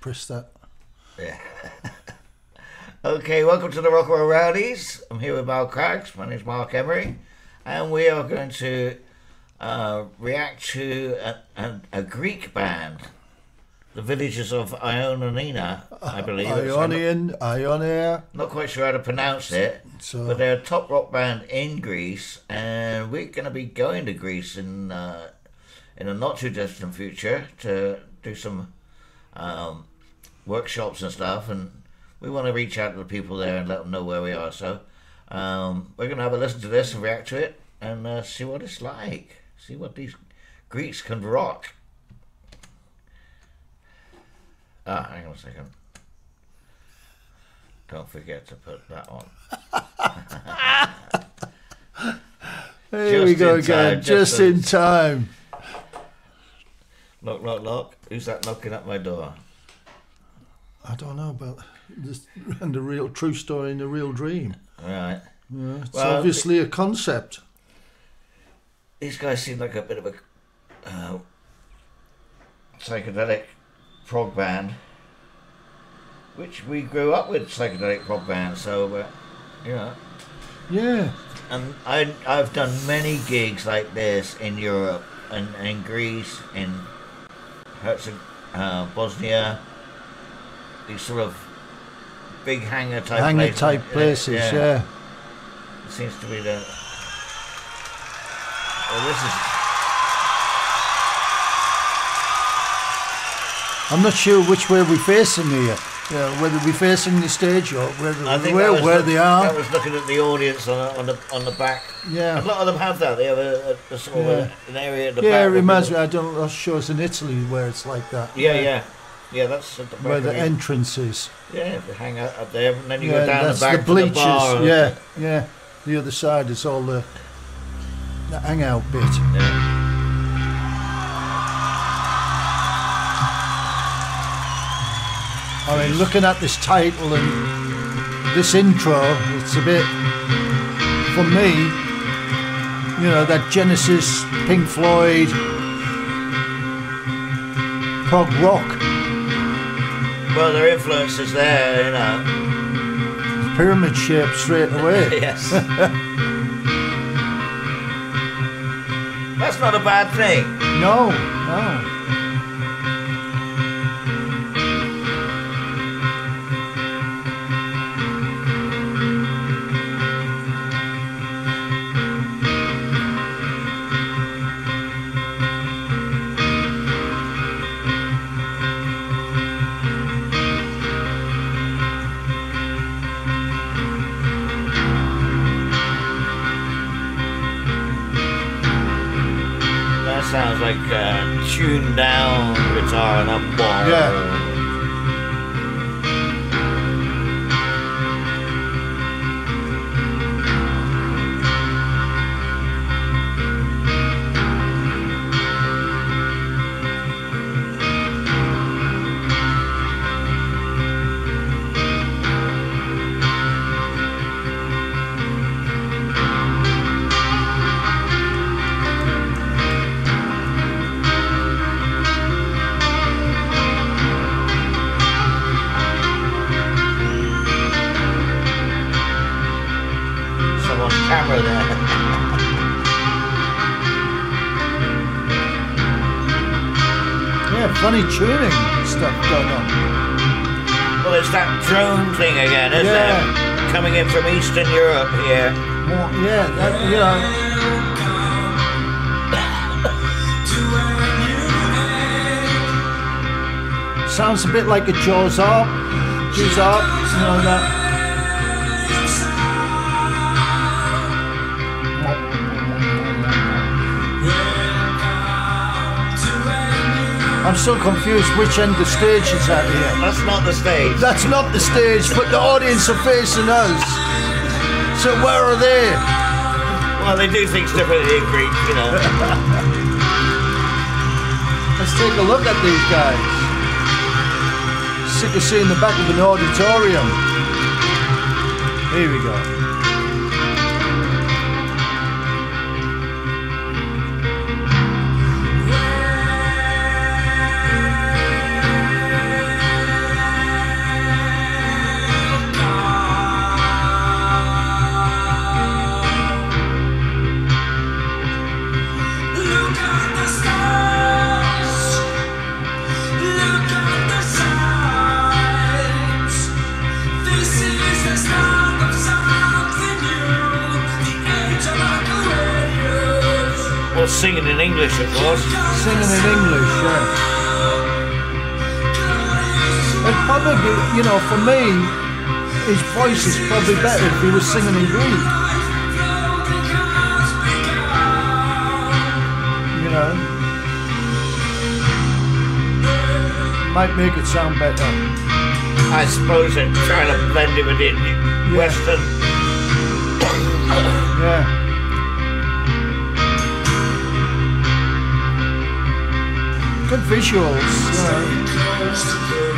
Press that. Yeah. okay, welcome to the Rock Roll Rowdies. I'm here with Mal Craggs. My name's Mark Emery, and we are going to uh, react to a, a, a Greek band, the villagers of Ioannina, I believe. Ionian, Ionia. Not quite sure how to pronounce it, So- but they're a top rock band in Greece, and we're going to be going to Greece in uh, in a not too distant future to do some um, workshops and stuff, and we want to reach out to the people there and let them know where we are. So um, we're going to have a listen to this and react to it, and uh, see what it's like. See what these Greeks can rock. Ah, hang on a second. Don't forget to put that on. Here we go time, again, just just in time. Knock, knock, knock. Who's that knocking at my door? I don't know about this and the real true story and the real dream. Right. Yeah, it's Well, obviously a concept. These guys seem like a bit of a uh, psychedelic prog band, which we grew up with psychedelic prog bands. So, uh, you know, Yeah, and I I've done many gigs like this in Europe and in Greece, in Herzeg, uh, Bosnia. These sort of big hangar type hangar places. type places. Yeah. It seems to be the. Well, this is. I'm not sure which way we're facing here. Yeah, whether we're facing the stage or whether I think where, where look- they are. was looking at the audience on, on the on the back. Yeah. A lot of them have that. They have a, a, a sort of Yeah. a, an area at the Yeah, back. it reminds me. I don't. I'm sure it's in Italy where it's like that. Yeah, yeah, yeah. Yeah, that's the Where the entrance is. Yeah, they hang out up there, and then you yeah, go down that's the back the to bleachers. the bar. yeah, yeah. The other side is all the, the hangout bit. Yeah. I mean, looking at this title and this intro, it's a bit, for me, you know, that Genesis, Pink Floyd, prog rock, Well, their influence is there, you know. pyramid shape straight away. yes. That's not a bad thing. No, no. Like uh, a tuned down guitar and a ball. Yeah. Funny tuning stuff going on. Well, it's that drone thing again, isn't Yeah. it? Coming in from Eastern Europe here. Yeah, that, you know. Sounds a bit like a Jaws Arp. Jaws Arp, you know that. I'm still confused which end the stage is at here. That's not the stage. That's not the stage, but the audience are facing us. So where are they? Well, they do things differently in Greek, you know. Let's take a look at these guys. Sick of seeing the back of an auditorium. Here we go. Probably, you know, for me, his voice is probably better if he was singing in Greek. You know? Might make it sound better. I suppose they're trying to blend it with it Western. Yeah. Good visuals, you know.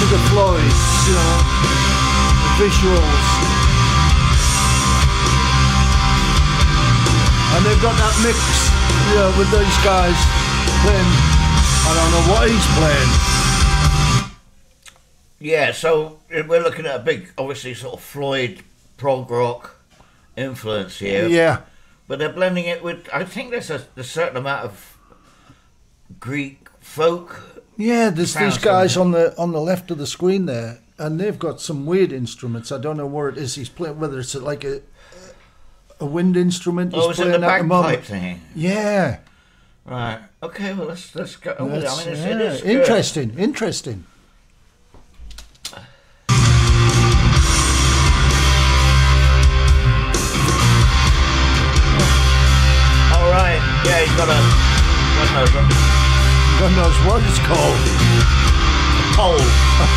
Touch the Floyd, you know. The visuals. And they've got that mix, you know, with those guys playing I don't know what he's playing. Yeah, so uh, we're looking at a big, obviously, sort of Floyd prog rock influence here. Yeah. But they're blending it with, I think there's a, a certain amount of Greek folk. Yeah, there's these guys on the on the left of the screen there, and they've got some weird instruments. I don't know where it is he's playing. Whether it's like a a wind instrument he's Oh, playing at the moment. bagpipe thing? Yeah, Right. Okay, well, let's, let's go. that's- I mean, it's, yeah, it is good. interesting. Interesting. All right. Yeah, he's got a, God knows, a God knows what it's called. A pole. A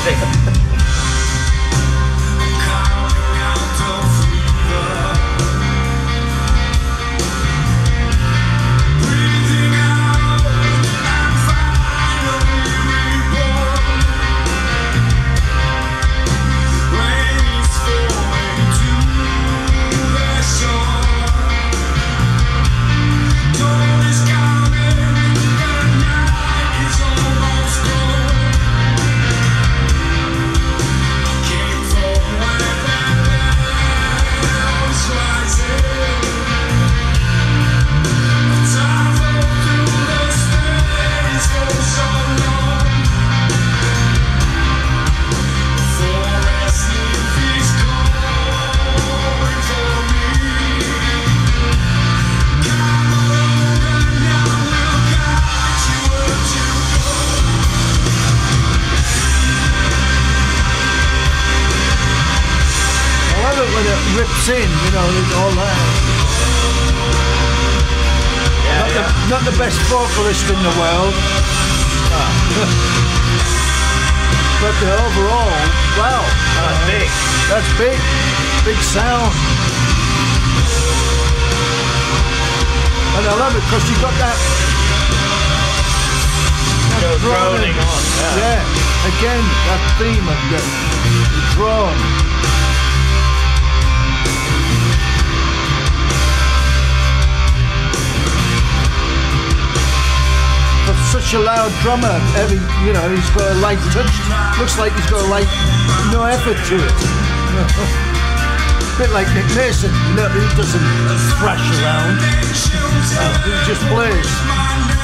Stick. Rips in. You know, there's all that. Yeah, Not, yeah. the, not the best vocalist in the world. Ah. but the overall, wow, That's uh, big. that's big. Big sound. And I love it because you got that. Go droning. on. Yeah. Yeah, again, that theme of the drone. Such a loud drummer, every, you know, he's got a light touch. Looks like he's got a light, no effort to it. bit like Nick Mason, no, he doesn't thrash around. Uh, he just plays.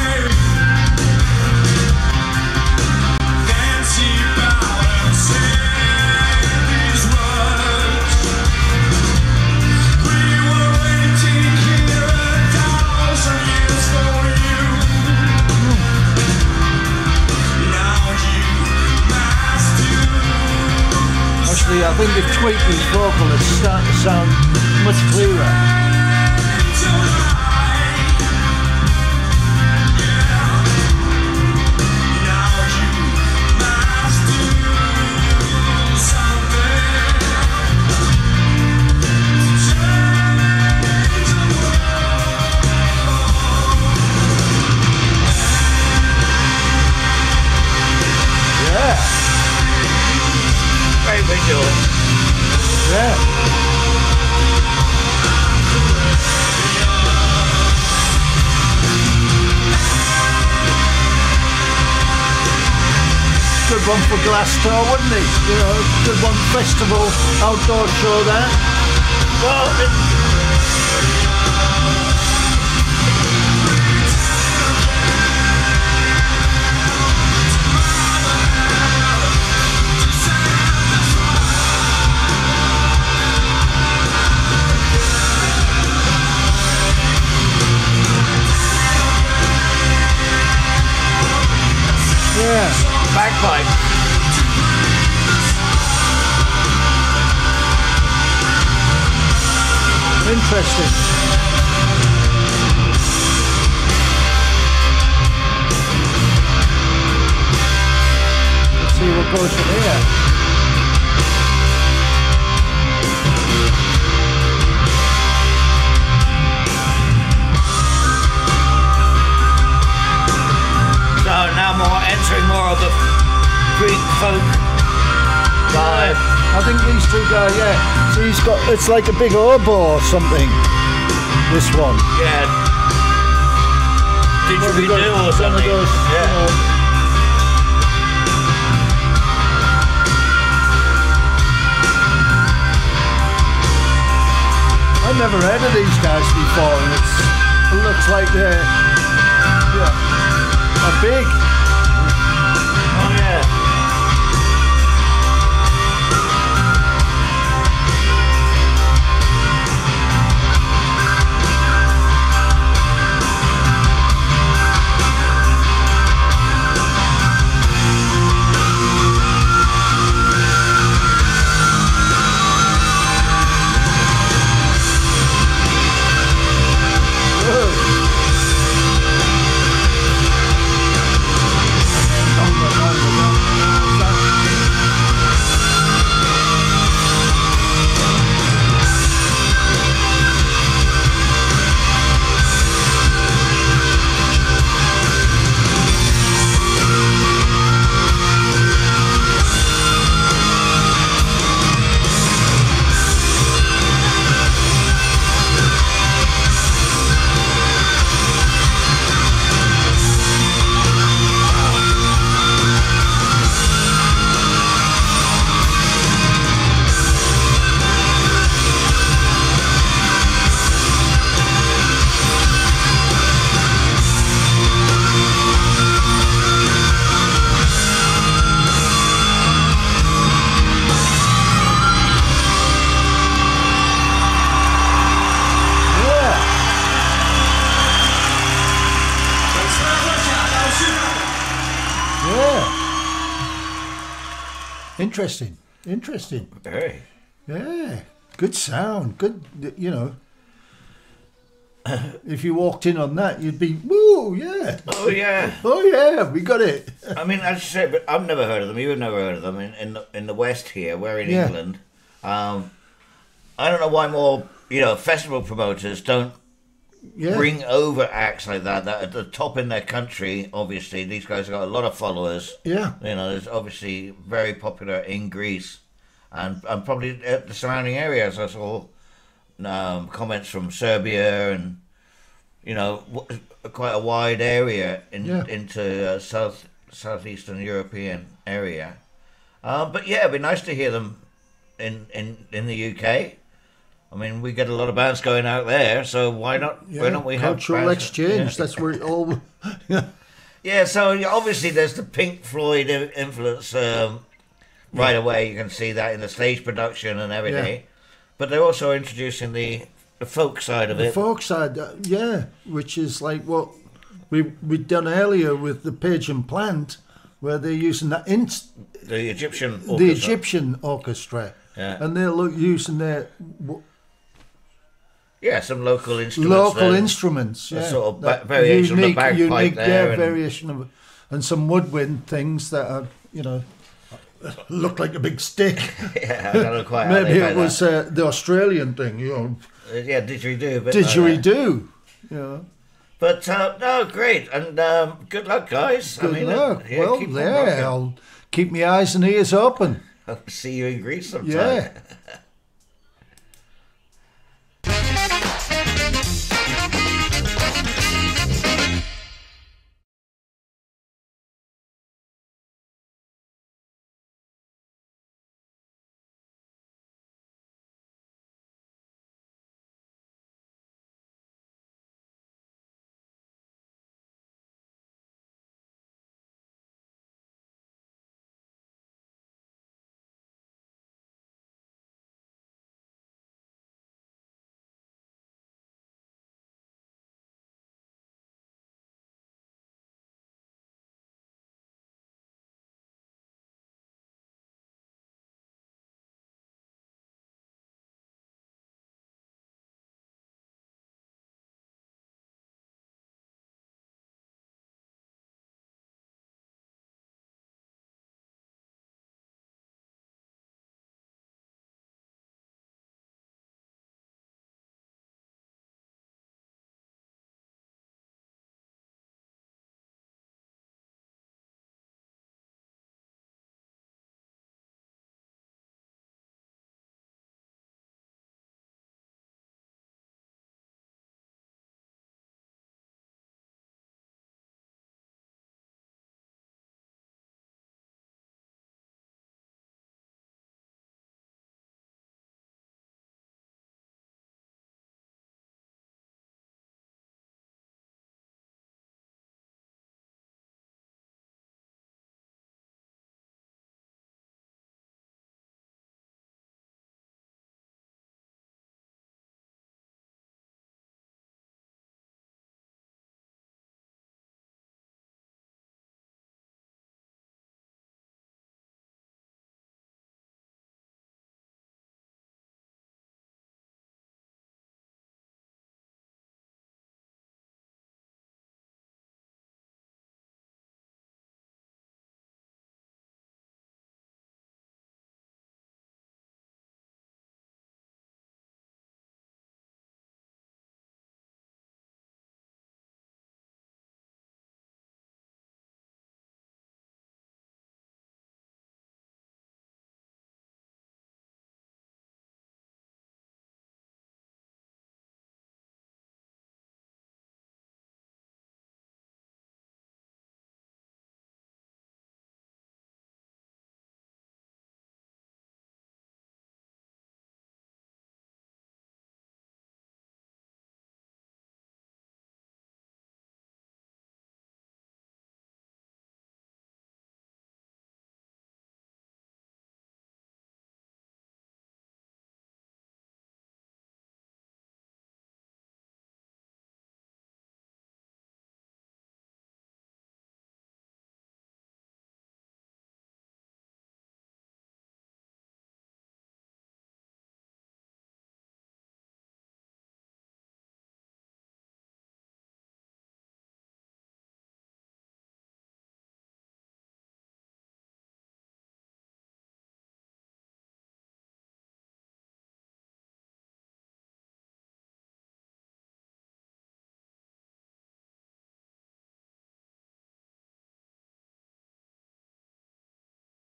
I think they've tweaked his vocal. It's starting to sound much clearer. One for Glasgow, wouldn't it? You know, good one festival outdoor show there. Well, Yeah. Bagpipe. Interesting. Let's see what goes from here. Now more entering more of the Greek folk vibe. I think these two guys, yeah. So he's got, it's like a big oboe or something. This one. Yeah. Didgeridoo One of or those- one of something. those, you yeah. know, I've never heard of these guys before, and it's, it looks like they're, yeah, are big. Interesting. Interesting. Very. Yeah. Good sound. Good, you know. If you walked in on that, you'd be, woo, yeah. Oh yeah. Oh, yeah, we got it. I mean, as you say, but I've never heard of them. You've never heard of them in in the, in the West here. We're in Yeah. England. Um, I don't know why more you know festival promoters don't Yeah. bring over acts like that that at the top in their country. Obviously, these guys have got a lot of followers. Yeah. You know, it's obviously very popular in Greece and, and probably at the surrounding areas. I saw um, comments from Serbia and, you know, quite a wide area in, Yeah. into uh, South Southeastern European area. Um, but yeah, it'd be nice to hear them in, in, in the UK. I mean, we get a lot of bands going out there, so why not? Yeah. Why don't we have Cultural exchange. Yeah. That's where it all. yeah. Yeah, so obviously there's the Pink Floyd influence um, right away. You can see that in the stage production and everything. But they're also introducing the, the folk side of The it. The folk side, uh, yeah, which is like what we we'd done earlier with the Page and Plant, where they're using that in, the Egyptian orchestra. the. Egyptian orchestra. Yeah. and they're look using their w- Yeah, some local instruments. local there. instruments. A Yeah, sort of ba- variation of the bagpipe unique, there yeah, and- variation of, and some woodwind things that are, you know, look like a big stick. yeah, I don't know quite Maybe it was uh, the Australian thing, you know, Uh, yeah, didgeridoo. a like that. didgeridoo. You know, But uh, no, great, and um, good luck, guys. good I mean, uh, luck. yeah, well, keep there. I'll keep my eyes and ears open. I'll see you in Greece sometime. Yeah.